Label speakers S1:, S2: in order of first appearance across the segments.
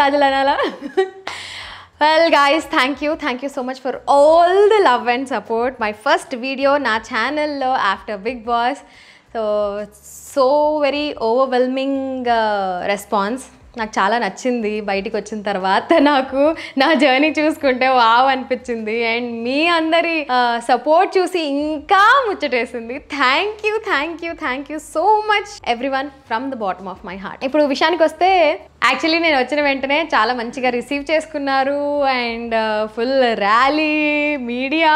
S1: కాజల్ అనాలా well guys thank you thank you so much for all the love and support my first video నా ఛానల్లో after Bigg Boss so so very overwhelming response నాకు చాలా నచ్చింది బయటికి వచ్చిన తర్వాత నాకు. నా జర్నీ చూసుకుంటే వావ్ అనిపించింది. అండ్ మీ అందరి uh, సపోర్ట్ చూసి ఇంకా ముచ్చటేసింది. Thank you thank you thank you so much everyone from the bottom of my heart ఇప్పుడు విషయానికి వస్తే యాక్చువల్లీ నేను వచ్చిన వెంటనే చాలా మంచిగా రిసీవ్ చేసుకున్నారు అండ్ ఫుల్ ర్యాలీ మీడియా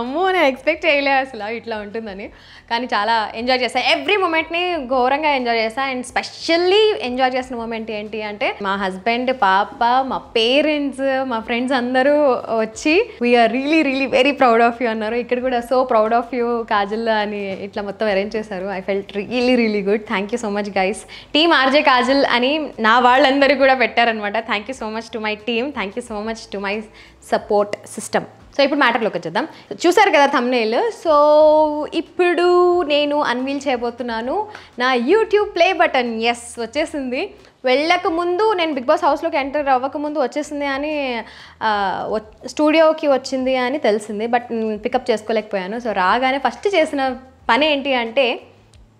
S1: అమ్మో నేను ఎక్స్పెక్ట్ చేయలే అసలు ఇట్లా ఉంటుందని. కానీ చాలా ఎంజాయ్ చేశాను ఎవ్రీ మూమెంట్ని ఘోరంగా ఎంజాయ్ చేశాను అండ్ స్పెషల్లీ ఎంజాయ్ చేసిన మూమెంట్ ఏంటి అంటే మా హస్బెండ్ పాప మా పేరెంట్స్ మా ఫ్రెండ్స్ అందరూ వచ్చి we are really really very proud of you అన్నారు. ఇక్కడ కూడా so proud of you Kajal అని ఇట్లా మొత్తం అరేంజ్ చేశారు. I felt really really good thank you so much guys team RJ Kajal అని నా వాళ్ళందరూ కూడా పెట్టారనమాట thank you so much to my team thank you so much to my support system so ఇప్పుడు మ్యాటర్లోకి వచ్చేద్దాం. చూసారు కదా thumbnail? సో ఇప్పుడు నేను అన్వీల్ చేయబోతున్నాను. నా యూట్యూబ్ ప్లే బటన్ ఎస్ వచ్చేసింది. వెళ్ళక ముందు నేను బిగ్ బాస్ హౌస్లోకి ఎంటర్ అవ్వకముందు వచ్చేసింది అని స్టూడియోకి వచ్చింది అని తెలిసింది. బట్ పికప్ చేసుకోలేకపోయాను. సో రాగానే ఫస్ట్ చేసిన పని ఏంటి అంటే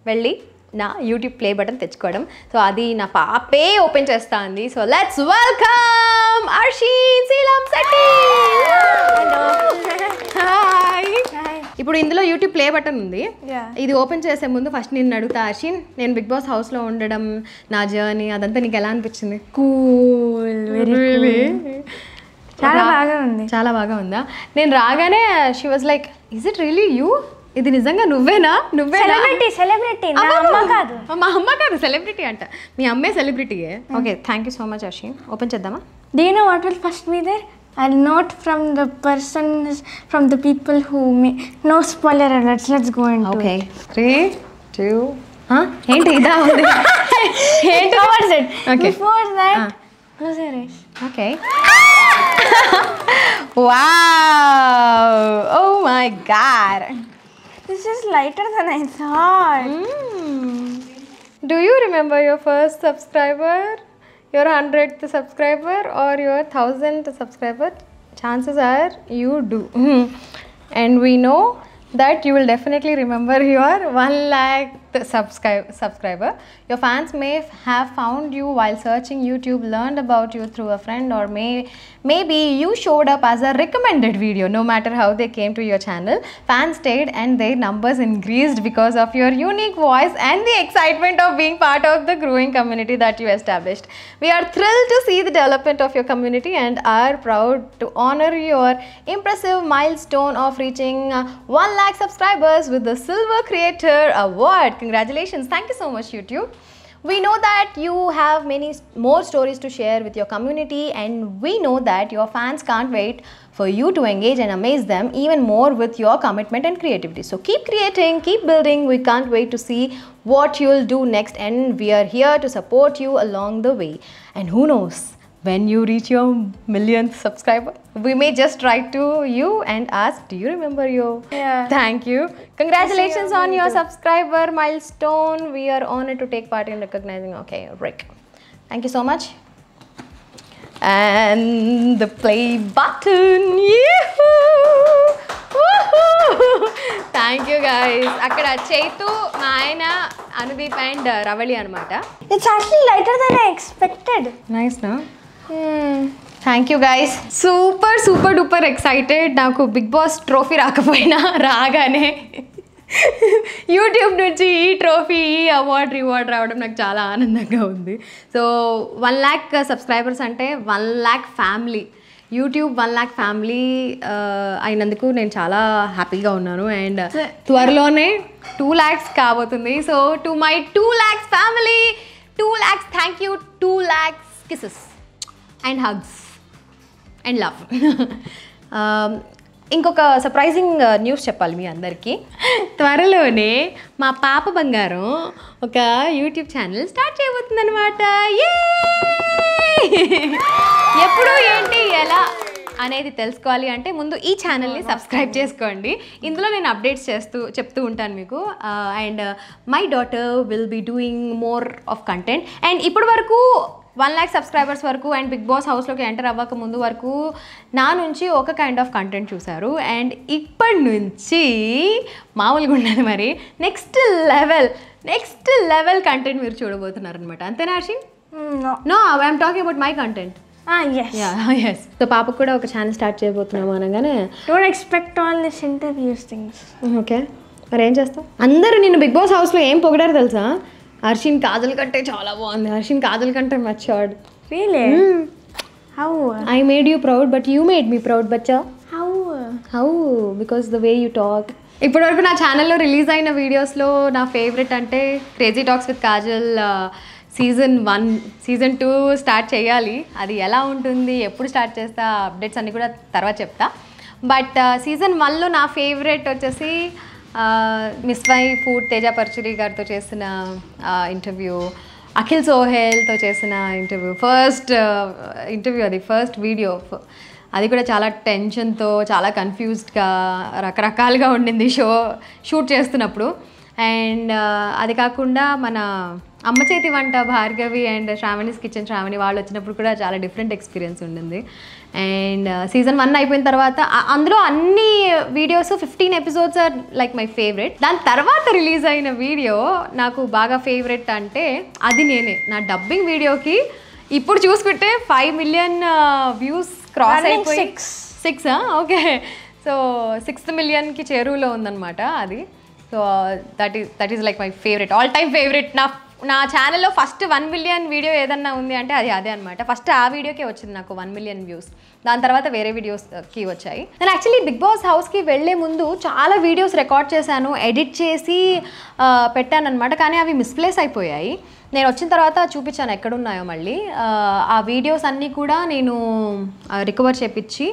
S1: వెళ్ళి నా యూట్యూబ్ ప్లే బటన్ తెచ్చుకోవడం. సో అది నా పాపే ఓపెన్ చేస్తా అంది సో లెట్స్ వెల్కమ్ అర్షీన్ ఇప్పుడు ఇందులో యూట్యూబ్ ప్లే బటన్ ఉంది. ఇది ఓపెన్ చేసే ముందు ఫస్ట్ నేను అడుగుతా అర్షిన్ నేను బిగ్ బాస్ హౌస్లో ఉండడం నా జర్నీ అదంతా నీకు ఎలా అనిపించింది?
S2: కూల్ వెరీ చాలా బాగా ఉంది.
S1: చాలా బాగా ఉందా? నేను రాగానే she was like is it really you ఇది నిజంగా నువ్వేనా నువ్వేనా
S2: సెలబ్రిటీ సెలబ్రిటీ నా అమ్మ కాదు
S1: మా అమ్మ కాదు సెలబ్రిటీ అంట మీ అమ్మే సెలబ్రిటీయే okay thank you so much Arshin open చేద్దామా
S2: know what will first be there? I'll note from the person, from the people who may. No spoiler alerts. Let's go into
S1: okay
S2: it.
S1: టూ ఏంటి ఇదా ఉంది ఏంటి
S2: it.
S1: Okay.
S2: Before that,
S1: Ah.
S2: close your eyes.
S1: Okay wow oh my God
S2: This is lighter than I thought. Hmm.
S1: Do you remember your first subscriber, your hundredth subscriber, or your thousandth subscriber? Chances are you do. and we know that you will definitely remember your one lakh subscribe subscriber. Your fans may have found you while searching YouTube, learned about you through a friend, or may maybe you showed up as a recommended video. No matter how they came to your channel, fans stayed and their numbers increased because of your unique voice and the excitement of being part of the growing community that you established. We are thrilled to see the development of your community and are proud to honor your impressive milestone of reaching uh, 1 lakh subscribers with the Silver Creator Award. Congratulations. Thank you so much, YouTube. We know that you have many more stories to share with your community, and we know that your fans can't wait for you to engage and amaze them even more with your commitment and creativity. So keep creating, keep building. We can't wait to see what you'll do next, and we are here to support you along the way. And who knows? When you reach your millionth subscriber, we may just write to you and ask, Do you remember your
S2: Yeah.
S1: Thank you. Congratulations on your subscriber milestone. We are honored to take part in recognizing. Okay, Rick. Thank you so much. And the play button. Thank you guys అక్కడ చైతు మా ఆయన Anudeep and Ravali అనమాట
S2: It's actually lighter than I expected.
S1: Nice నా
S2: Hmm.
S1: thank you guys super super duper excited నాకు Bigg Boss trophy రాకపోయినా రాగానే YouTube నుంచి ఈ ట్రోఫీ ఈ అవార్డ్ రివార్డ్ రావడం నాకు చాలా ఆనందంగా ఉంది. సో వన్ ల్యాక్ సబ్స్క్రైబర్స్ అంటే one lakh family YouTube one lakh family అయినందుకు నేను చాలా హ్యాపీగా ఉన్నాను. అండ్ త్వరలోనే టూ ల్యాక్స్ కాబోతుంది. So to my two lakhs family two lakhs thank you two lakhs kisses and hugs and love. ఇంకొక సర్ప్రైజింగ్ న్యూస్ చెప్పాలి మీ అందరికీ. త్వరలోనే మా పాప బంగారం ఒక యూట్యూబ్ ఛానల్ స్టార్ట్ చేయబోతుందనమాట ఎప్పుడు ఏంటి ఎలా అనేది తెలుసుకోవాలి అంటే ముందు ఈ ఛానల్ని సబ్స్క్రైబ్ చేసుకోండి. ఇందులో నేను అప్డేట్స్ చేస్తూ చెప్తూ ఉంటాను మీకు. And my daughter will be doing more of content and ఇప్పటి వరకు వన్ ల్యాక్ సబ్స్క్రైబర్స్ వరకు అండ్ బిగ్ బాస్ హౌస్లోకి ఎంటర్ అవ్వక ముందు వరకు నా నుంచి ఒక కైండ్ ఆఫ్ కంటెంట్ చూశారు. అండ్ ఇప్పటి నుంచి మామూలుగా ఉండదు మరి. Next level next level content మీరు చూడబోతున్నారు అనమాట అంతేనా Harshi? No I'm talking about
S2: my
S1: content yes so పాపకు కూడా ఒక ఛానల్ స్టార్ట్ చేయబోతున్నాము అనగానే
S2: don't expect all this interviews things
S1: okay మరి ఏం చేస్తావు అందరూ నిన్ను బిగ్ బాస్ హౌస్లో ఏం పొగిడారు తెలుసా? హర్షిన్ కాజల్ కంటే చాలా బాగుంది. హర్షిన్ కాజల్ కంటే మచ్చాడ్
S2: really how
S1: I made you proud but you made me proud Bachcha.
S2: How
S1: how because the way you talk ఇప్పటివరకు నా ఛానల్లో రిలీజ్ అయిన వీడియోస్లో నా ఫేవరెట్ అంటే crazy talks with Kajal season one season two start చేయాలి. అది ఎలా ఉంటుంది ఎప్పుడు స్టార్ట్ చేస్తా అప్డేట్స్ అన్నీ కూడా తర్వాత చెప్తా. బట్ సీజన్ వన్లో నా ఫేవరెట్ వచ్చేసి miss my food Teja Parchuri గారితో చేసిన ఇంటర్వ్యూ అఖిల్ సోహెల్తో చేసిన ఇంటర్వ్యూ ఫస్ట్ ఇంటర్వ్యూ అది ఫస్ట్ వీడియో అది కూడా చాలా టెన్షన్తో చాలా కన్ఫ్యూజ్డ్గా రకరకాలుగా ఉండింది షో షూట్ చేస్తున్నప్పుడు. అండ్ అది కాకుండా మన అమ్మ చేతి వంట భార్గవి అండ్ శ్రావణిస్ కిచెన్ శ్రావణి వాళ్ళు వచ్చినప్పుడు కూడా చాలా డిఫరెంట్ ఎక్స్పీరియన్స్ ఉండింది. అండ్ సీజన్ వన్ అయిపోయిన తర్వాత అందులో అన్ని videos fifteen episodes are like my favourite దాని తర్వాత రిలీజ్ అయిన వీడియో నాకు బాగా ఫేవరెట్ అంటే అది నేనే. నా డబ్బింగ్ వీడియోకి ఇప్పుడు చూసుకుంటే ఫైవ్ మిలియన్ వ్యూస్ క్రాస్ అయిపోయి
S2: six.
S1: Six okay so sixth మిలియన్కి చేరువలో ఉందన్నమాట అది. So that is that is like my favourite all time favourite నా నా ఛానల్లో ఫస్ట్ వన్ మిలియన్ వీడియో ఏదన్నా ఉంది అంటే అది అదే అనమాట ఫస్ట్ ఆ వీడియోకే వచ్చింది నాకు వన్ మిలియన్ వ్యూస్ దాని తర్వాత వేరే వీడియోస్కి వచ్చాయి. నేను యాక్చువల్లీ బిగ్ బాస్ హౌస్కి వెళ్ళే ముందు చాలా వీడియోస్ రికార్డ్ చేశాను ఎడిట్ చేసి పెట్టాను అనమాట కానీ అవి మిస్ప్లేస్ అయిపోయాయి. నేను వచ్చిన తర్వాత చూపించాను ఎక్కడున్నాయో మళ్ళీ. ఆ, వీడియోస్ అన్నీ కూడా నేను రికవర్ చేపించి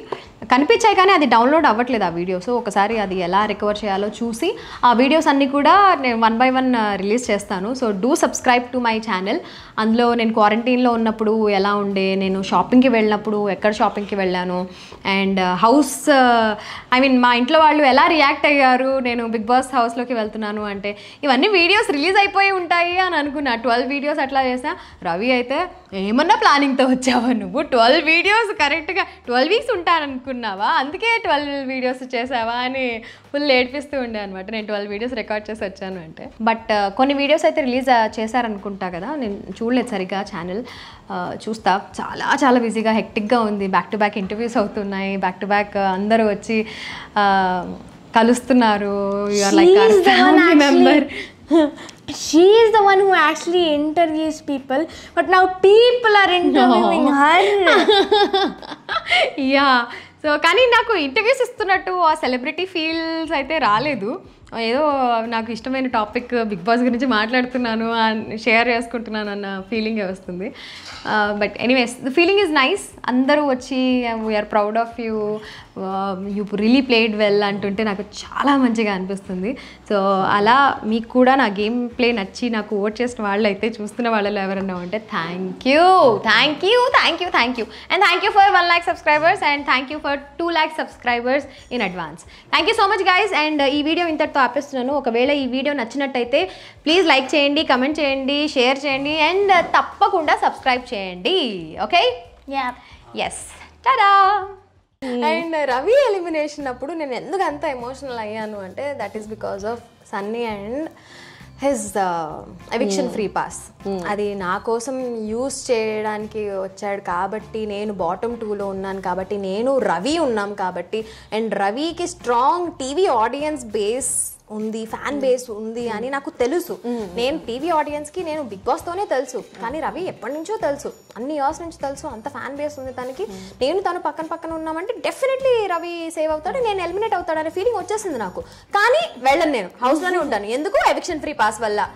S1: కనిపించాయి కానీ అది డౌన్లోడ్ అవ్వట్లేదు ఆ వీడియోస్ ఒకసారి అది ఎలా రికవర్ చేయాలో చూసి ఆ వీడియోస్ అన్నీ కూడా నేను వన్ బై వన్ రిలీజ్ చేస్తాను. So do subscribe to my channel అందులో నేను క్వారంటైన్లో ఉన్నప్పుడు ఎలా ఉండే నేను షాపింగ్కి వెళ్ళినప్పుడు ఎక్కడ షాపింగ్కి వెళ్ళాను. అండ్ హౌస్ ఐ మీన్ మా ఇంట్లో వాళ్ళు ఎలా రియాక్ట్ అయ్యారు నేను బిగ్ బాస్ హౌస్లోకి వెళ్తున్నాను అంటే ఇవన్నీ వీడియోస్ రిలీజ్ అయిపోయి ఉంటాయి అని అనుకున్నా. ట్వెల్వ్ వీడియోస్ అట్లా చేసా రవి అయితే ఏమన్నా ప్లానింగ్తో వచ్చావా నువ్వు? ట్వెల్వ్ వీడియోస్ కరెక్ట్గా ట్వెల్వ్ వీక్స్ ఉంటాననుకున్నావా అందుకే ట్వెల్వ్ వీడియోస్ చేసావా అని ఫుల్ ఏడిపిస్తూ ఉండే అనమాట నేను ట్వెల్వ్ వీడియోస్ రికార్డ్ చేసి వచ్చాను అంటే. బట్ కొన్ని వీడియోస్ అయితే రిలీజ్ చేశారనుకుంటా కదా. నేను చూడలేదు సరిగా ఛానల్ చూస్తా. చాలా చాలా బిజీగా హెక్టిక్గా ఉంది. బ్యాక్ టు బ్యాక్ ఇంటర్వ్యూస్ అవుతున్నాయి. బ్యాక్ టు బ్యాక్ అందరూ వచ్చి కలుస్తున్నారు.
S2: You are like
S1: member
S2: She is the one who actually interviews people, but now people are interviewing her.
S1: Yeah so కానీ నాకు ఇంటర్వ్యూస్ ఇస్తున్నట్టు ఆ సెలబ్రిటీ ఫీల్స్ అయితే రాలేదు ఏదో నాకు ఇష్టమైన టాపిక్ బిగ్ బాస్ గురించి మాట్లాడుతున్నాను షేర్ చేసుకుంటున్నాను అన్న ఫీలింగే వస్తుంది. But anyways the feeling is nice అందరూ వచ్చి we are proud of you you really played well అంటుంటే నాకు చాలా మంచిగా అనిపిస్తుంది. సో అలా మీకు కూడా నా గేమ్ ప్లే నచ్చి నాకు ఓట్ చేసిన వాళ్ళు అయితే చూస్తున్న వాళ్ళలో ఎవరన్నా ఉంటే thank you thank you thank you thank you and thank you for one lakh subscribers and thank you for two lakh subscribers in advance thank you so much guys and ఈ video ఇంతటితో ఆపేస్తున్నాను. ఒకవేళ ఈ video నచ్చినట్టయితే please like చేయండి comment చేయండి share చేయండి and తప్పకుండా సబ్స్క్రైబ్ చేయండి.
S2: Okay.
S1: Yes tada and Ravi elimination అప్పుడు నేను ఎందుకు అంత ఎమోషనల్ అయ్యాను అంటే that is because of Sunny and his eviction free pass అది నా కోసం యూస్ చేయడానికి వచ్చాడు కాబట్టి నేను బాటమ్ టూలో ఉన్నాను కాబట్టి నేను రవి ఉన్నాం కాబట్టి అండ్ రవికి స్ట్రాంగ్ టీవీ ఆడియన్స్ బేస్ ఉంది ఫ్యాన్ బేస్ ఉంది అని నాకు తెలుసు. నేను టీవీ ఆడియన్స్కి నేను బిగ్ బాస్ తోనే తెలుసు. కానీ రవి ఎప్పటి నుంచో తెలుసు. అన్ని ఇయర్స్ నుంచి తెలుసు. అంత ఫ్యాన్ బేస్ ఉంది తనకి. నేను తను పక్కన పక్కన ఉన్నామంటే డెఫినెట్లీ రవి సేవ్ అవుతాడు నేను ఎలిమినేట్ అవుతాడు అనే ఫీలింగ్ వచ్చేసింది నాకు. కానీ వెళ్ళను నేను. హౌస్లోనే ఉంటాను. ఎందుకు? ఎవిక్షన్ ఫ్రీ పాస్ వల్ల.